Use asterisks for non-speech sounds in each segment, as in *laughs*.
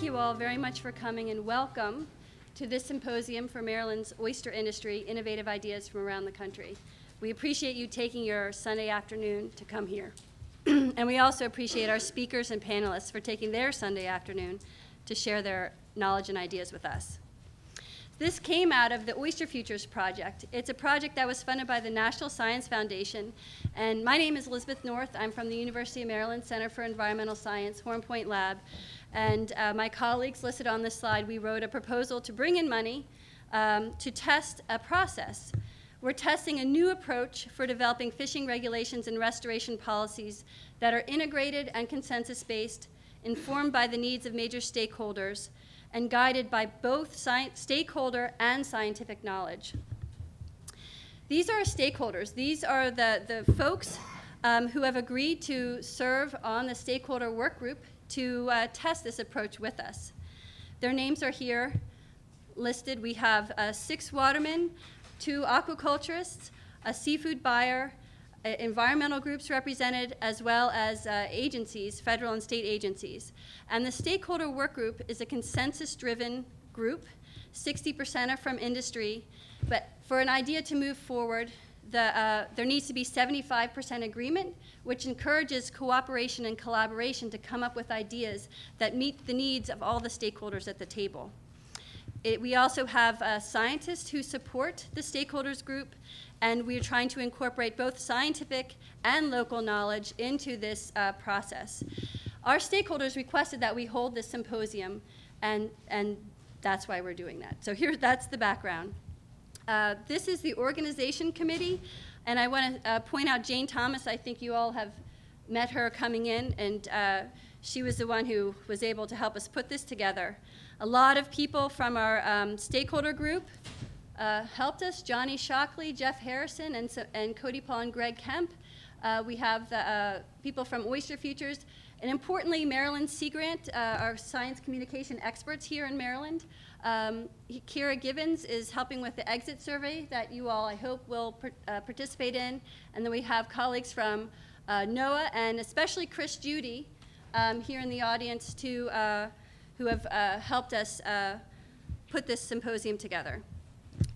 thank you all very much for coming and welcome to this symposium for Maryland's oyster industry, innovative ideas from around the country. We appreciate you taking your Sunday afternoon to come here. *clears throat* and we also appreciate our speakers and panelists for taking their Sunday afternoon to share their knowledge and ideas with us. This came out of the Oyster Futures Project. It's a project that was funded by the National Science Foundation. And my name is Elizabeth North. I'm from the University of Maryland Center for Environmental Science, Horn Point Lab. And uh, my colleagues listed on this slide, we wrote a proposal to bring in money um, to test a process. We're testing a new approach for developing fishing regulations and restoration policies that are integrated and consensus-based, informed by the needs of major stakeholders, and guided by both stakeholder and scientific knowledge. These are stakeholders. These are the, the folks um, who have agreed to serve on the stakeholder work group to uh, test this approach with us. Their names are here listed. We have uh, six watermen, two aquaculturists, a seafood buyer, environmental groups represented, as well as uh, agencies, federal and state agencies. And the stakeholder work group is a consensus-driven group. 60% are from industry, but for an idea to move forward, the, uh, there needs to be 75% agreement, which encourages cooperation and collaboration to come up with ideas that meet the needs of all the stakeholders at the table. It, we also have uh, scientists who support the stakeholders group and we're trying to incorporate both scientific and local knowledge into this uh, process. Our stakeholders requested that we hold this symposium, and, and that's why we're doing that. So here, that's the background. Uh, this is the organization committee, and I want to uh, point out Jane Thomas. I think you all have met her coming in, and uh, she was the one who was able to help us put this together. A lot of people from our um, stakeholder group uh, helped us, Johnny Shockley, Jeff Harrison, and, so, and Cody Paul and Greg Kemp. Uh, we have the people from Oyster Futures, and importantly, Maryland Sea Grant, uh, our science communication experts here in Maryland. Um, Kira Givens is helping with the exit survey that you all, I hope, will uh, participate in. And then we have colleagues from uh, NOAA and especially Chris Judy um, here in the audience too, who have helped us put this symposium together.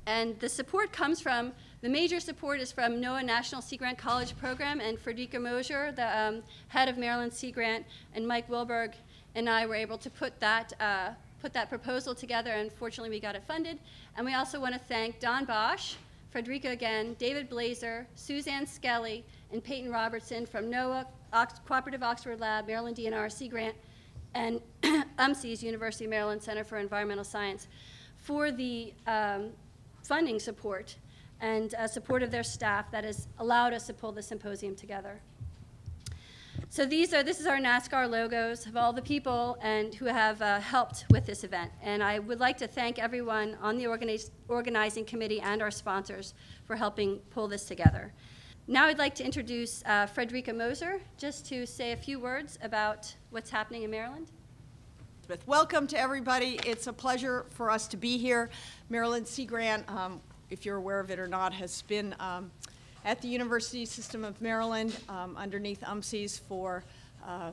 And the support comes from, the major support is from NOAA National Sea Grant College Program and Fredrika Moser, the um, head of Maryland Sea Grant, and Mike Wilberg and I were able to put that, uh, put that proposal together, and fortunately we got it funded. And we also want to thank Don Boesch, Fredrika again, David Blazer, Suzanne Skelly, and Peyton Robertson from NOAA, Ox Cooperative Oxford Lab, Maryland DNR Sea Grant, and *clears throat* UMCES University of Maryland Center for Environmental Science for the um, funding support and uh, support of their staff that has allowed us to pull the symposium together. So these are, this is our NASCAR logos of all the people and who have uh, helped with this event. And I would like to thank everyone on the organize, organizing committee and our sponsors for helping pull this together. Now I'd like to introduce uh, Fredrika Moser just to say a few words about what's happening in Maryland. Welcome to everybody. It's a pleasure for us to be here. Maryland Sea Grant, um, if you're aware of it or not, has been um, at the University System of Maryland um, underneath UMCES for uh,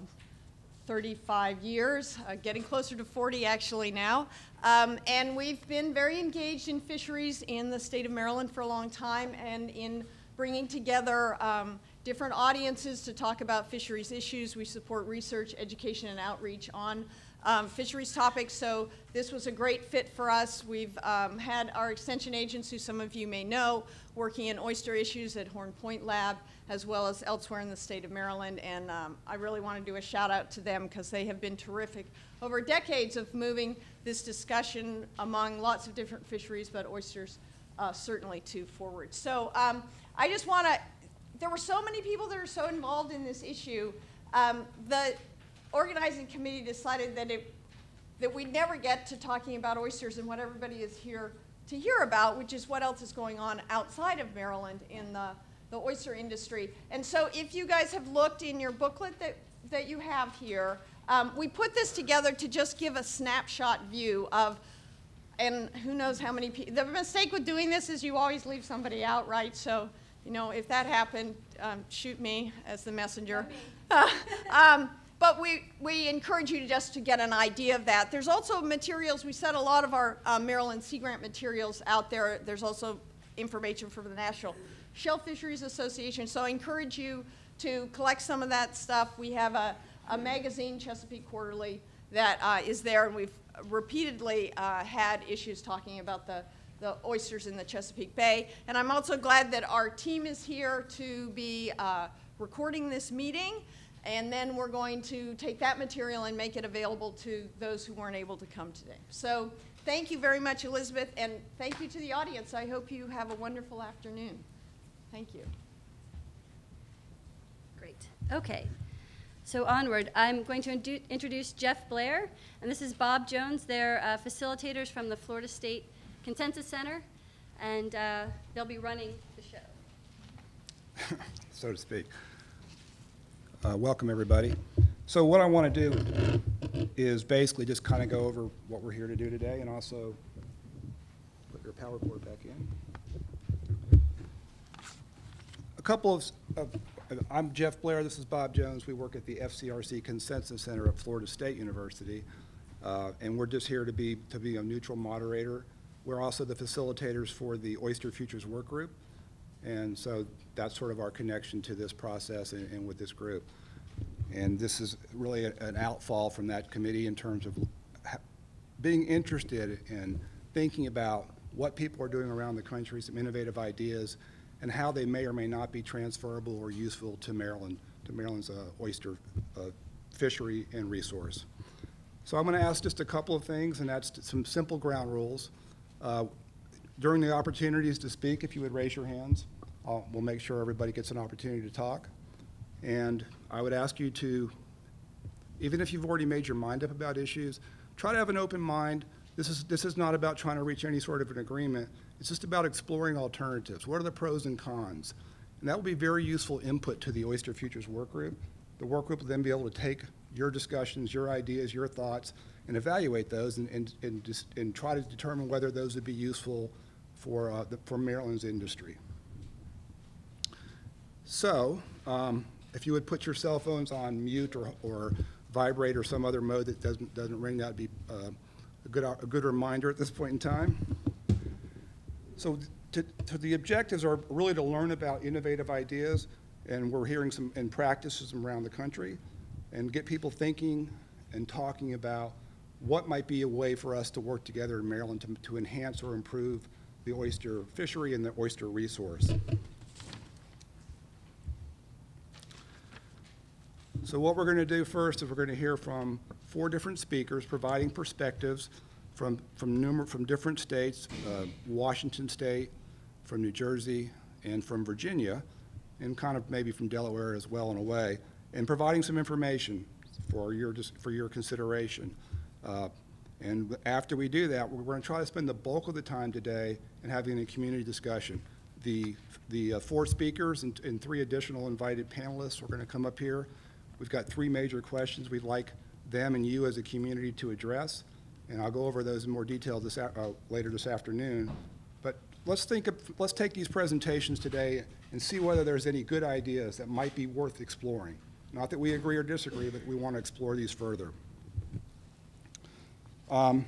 35 years, uh, getting closer to 40 actually now. Um, and we've been very engaged in fisheries in the state of Maryland for a long time and in bringing together um, different audiences to talk about fisheries issues. We support research, education, and outreach on um, fisheries topics, so this was a great fit for us. We've um, had our extension agents, who some of you may know, working in oyster issues at Horn Point Lab, as well as elsewhere in the state of Maryland, and um, I really want to do a shout out to them because they have been terrific over decades of moving this discussion among lots of different fisheries, but oysters uh, certainly too forward. So um, I just want to, there were so many people that are so involved in this issue. Um, the organizing committee decided that it that we'd never get to talking about oysters and what everybody is here to hear about, which is what else is going on outside of Maryland in the, the oyster industry. And so if you guys have looked in your booklet that, that you have here, um, we put this together to just give a snapshot view of, and who knows how many people, the mistake with doing this is you always leave somebody out, right? So, you know, if that happened, um, shoot me as the messenger. *laughs* um, but we, we encourage you to just to get an idea of that. There's also materials, we set a lot of our uh, Maryland Sea Grant materials out there. There's also information from the National Shellfisheries Association. So I encourage you to collect some of that stuff. We have a, a magazine, Chesapeake Quarterly, that uh, is there, and we've repeatedly uh, had issues talking about the, the oysters in the Chesapeake Bay. And I'm also glad that our team is here to be uh, recording this meeting. And then we're going to take that material and make it available to those who weren't able to come today. So thank you very much, Elizabeth, and thank you to the audience. I hope you have a wonderful afternoon. Thank you. Great. Okay. So onward, I'm going to introduce Jeff Blair, and this is Bob Jones. They're uh, facilitators from the Florida State Consensus Center, and uh, they'll be running the show. *laughs* so to speak. Uh, welcome, everybody. So what I want to do is basically just kind of go over what we're here to do today and also put your power cord back in. A couple of, of, I'm Jeff Blair, this is Bob Jones. We work at the FCRC Consensus Center at Florida State University. Uh, and we're just here to be, to be a neutral moderator. We're also the facilitators for the Oyster Futures Work Group. And so that's sort of our connection to this process and, and with this group. And this is really a, an outfall from that committee in terms of being interested in thinking about what people are doing around the country, some innovative ideas, and how they may or may not be transferable or useful to Maryland, to Maryland's uh, oyster uh, fishery and resource. So I'm going to ask just a couple of things, and that's some simple ground rules. Uh, during the opportunities to speak, if you would raise your hands, I'll, we'll make sure everybody gets an opportunity to talk. And I would ask you to, even if you've already made your mind up about issues, try to have an open mind. This is, this is not about trying to reach any sort of an agreement. It's just about exploring alternatives. What are the pros and cons? And that will be very useful input to the Oyster Futures Work Group. The work group will then be able to take your discussions, your ideas, your thoughts, and evaluate those and, and, and, just, and try to determine whether those would be useful for, uh, the, for Maryland's industry. So, um, if you would put your cell phones on mute or, or vibrate or some other mode that doesn't, doesn't ring, that would be uh, a, good, a good reminder at this point in time. So to, to the objectives are really to learn about innovative ideas, and we're hearing some and practices around the country, and get people thinking and talking about what might be a way for us to work together in Maryland to, to enhance or improve the oyster fishery and the oyster resource. So what we're going to do first is we're going to hear from four different speakers providing perspectives from, from, from different states, uh, Washington State, from New Jersey, and from Virginia, and kind of maybe from Delaware as well in a way, and providing some information for your, for your consideration. Uh, And after we do that, we're going to try to spend the bulk of the time today in having a community discussion. The, the uh, four speakers and, and three additional invited panelists are going to come up here. We've got three major questions we'd like them and you as a community to address, and I'll go over those in more detail this, uh, later this afternoon. Let's think of, let's take these presentations today and see whether there's any good ideas that might be worth exploring. Not that we agree or disagree, but we want to explore these further. Um,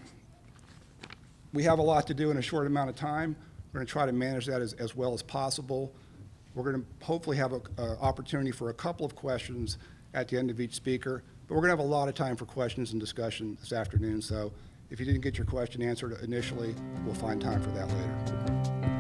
We have a lot to do in a short amount of time. We're going to try to manage that as, as well as possible. We're going to hopefully have an opportunity for a couple of questions at the end of each speaker, but we're going to have a lot of time for questions and discussion this afternoon, so if you didn't get your question answered initially, we'll find time for that later.